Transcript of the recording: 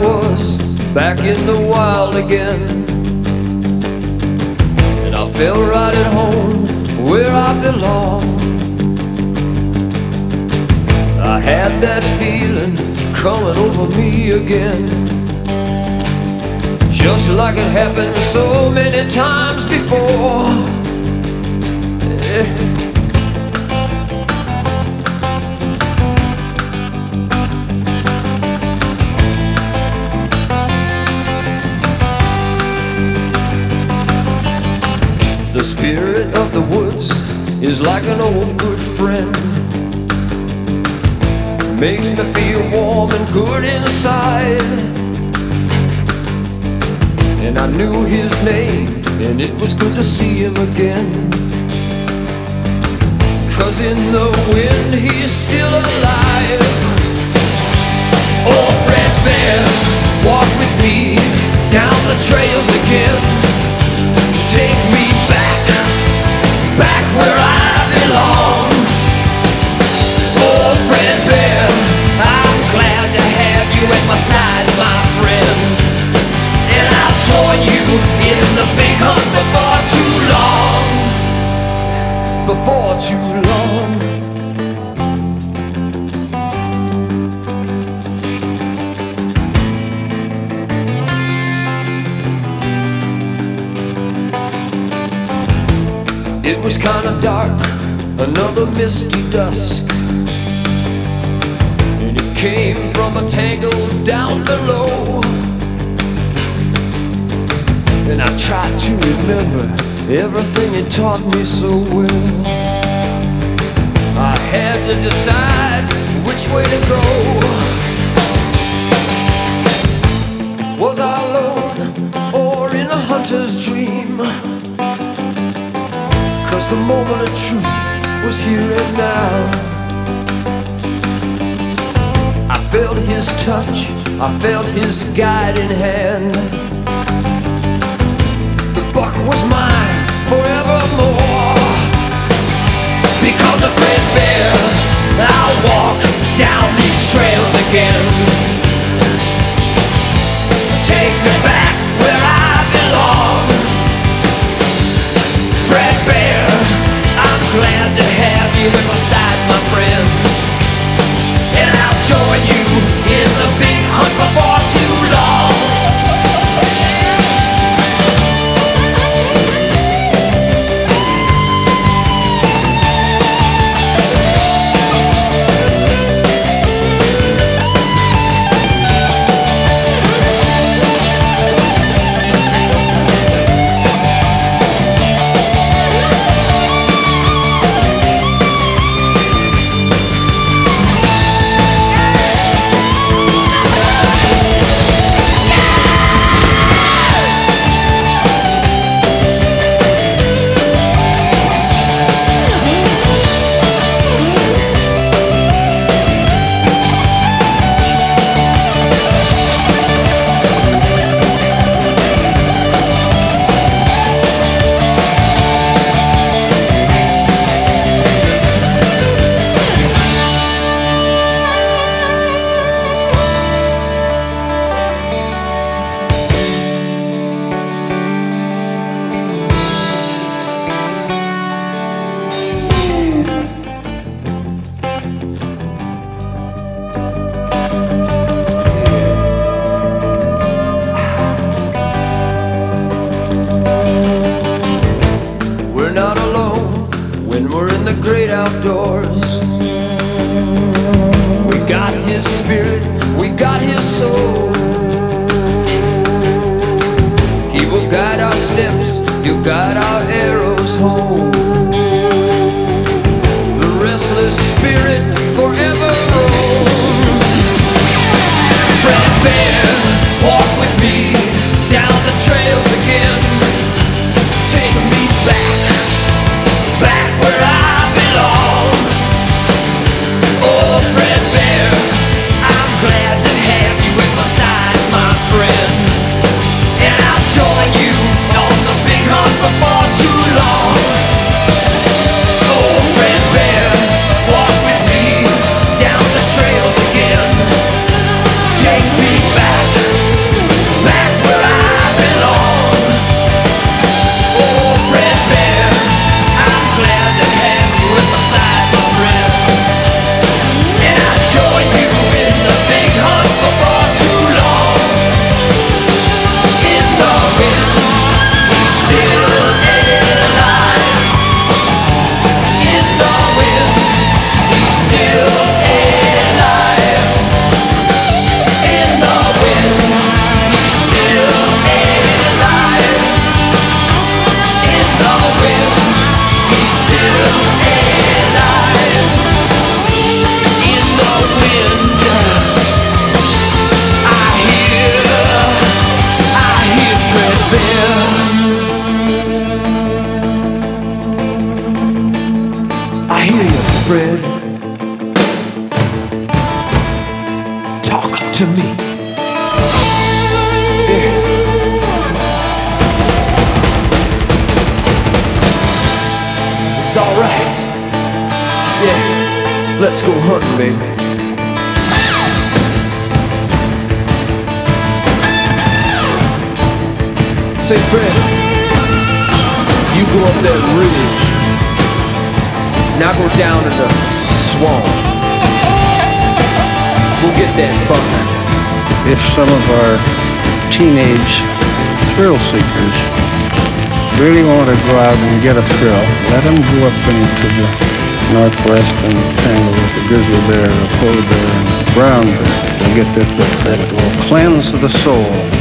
was back in the wild again. And I felt right at home where I belong. I had that feeling coming over me again. Just like it happened so many times before. Yeah. Spirit of the woods is like an old good friend. Makes me feel warm and good inside. And I knew his name, and it was good to see him again. Cause in the wind he's still alive. Oh, Fred Bear, walk with me down the trails again. It was kinda dark, another misty dusk. And it came from a tangle down below. And I tried to remember everything it taught me so well. I had to decide which way to go. Was I alone or in a hunter's dream? The moment of truth was here and now. I felt his touch, I felt his guiding hand. The buck was mine forevermore. Because of Fred Bear, I'll walk down these trails again. Take me back my friend. Outdoors. We got his spirit, we got his soul. He will guide our steps, he'll guide our arrows home. The restless spirit forever Fred. Talk to me. Yeah. It's alright. Yeah. Let's go hunting, baby. Say, Fred, you go up that ridge. Now go down to the swamp. We'll get that buck. If some of our teenage thrill seekers really want to go out and get a thrill, let them go up into the northwest and tangle with the grizzly bear, the polar bear, and the brown bear. They'll get this that, that will cleanse the soul.